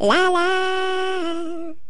La la.